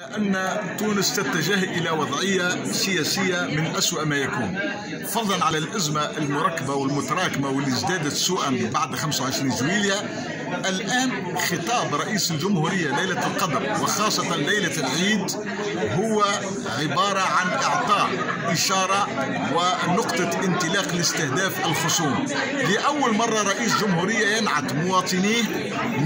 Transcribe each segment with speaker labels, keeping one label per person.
Speaker 1: أن تونس تتجه إلى وضعية سياسية من أسوأ ما يكون. فضلا على الأزمة المركبة والمتراكمة واللي ازدادت سوءا بعد 25 جويلية الآن خطاب رئيس الجمهورية ليلة القدر وخاصة ليلة العيد هو عبارة عن إعطاء إشارة ونقطة انطلاق لاستهداف الخصوم. لأول مرة رئيس جمهورية ينعت مواطنيه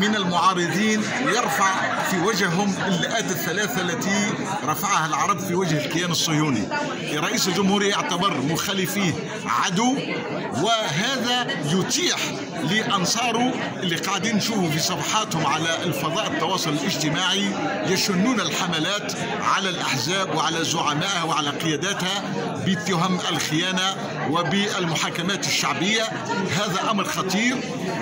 Speaker 1: من المعارضين ويرفع في وجههم اللآت الثلاثة التي رفعها العرب في وجه الكيان الصهيوني. رئيس الجمهورية يعتبر مخالفيه عدو وهذا يتيح لأنصاره اللي قاعدين نشوفوا في صفحاتهم على الفضاء التواصل الاجتماعي يشنون الحملات على الأحزاب وعلى زعمائها وعلى قياداتها باتهام الخيانة وبالمحاكمات الشعبية. هذا أمر خطير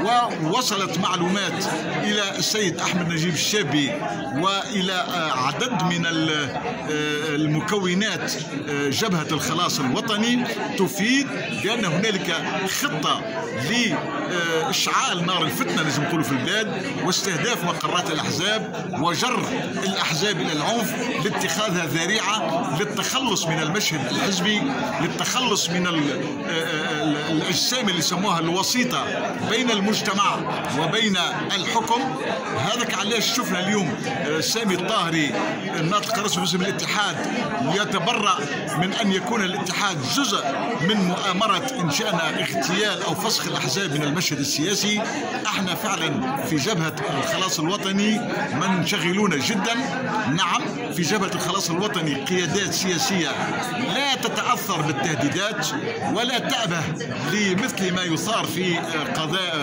Speaker 1: ووصلت معلومات إلى السيد أحمد نجيب الشابي وإلى عدد من المكونات جبهة الخلاص الوطني تفيد بأن هنالك خطة لإشعال نار الفتنة لازم نقولوا في البلاد واستهداف مقرات الأحزاب وجر الأحزاب إلى العنف لاتخاذها ذريعة للتخلص من المشهد الحزبي للتخلص من الأجسام اللي سموها الوسيطة بين المجتمع وبين الحكم. هذاك علاش شفنا اليوم سامي الطاهري الناطق الرسمي باسم الاتحاد يتبرأ من أن يكون الاتحاد جزء من مؤامرة شأن اغتيال أو فسخ الأحزاب من المشهد السياسي. إحنا فعلا في جبهة الخلاص الوطني منشغلون جدا. نعم في جبهة الخلاص الوطني قيادات سياسية لا تتأثر بالتهديدات ولا تأبه لمثل ما يثار في قضاء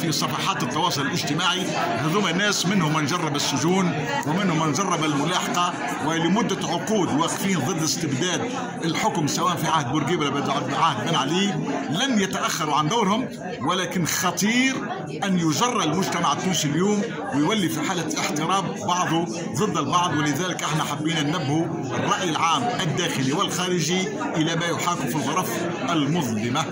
Speaker 1: في صفحات التواصل الاجتماعي. هذوما ناس منهم من جرب السجون ومنهم من جرب الملاحقة ولمدة عقود واقفين ضد استبداد الحكم سواء في عهد بورقيبة ولا عهد بن علي. لن يتأخروا عن دورهم ولكن خطير أن يجر المجتمع التونسي اليوم ويولي في حالة احتراب بعضه ضد البعض. ولذلك إحنا حابين ننبهوا الرأي العام الداخلي والخارجي إلى ما يحاك في الغرف المظلمة.